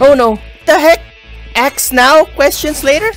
Oh no. The heck? Axe now, questions later?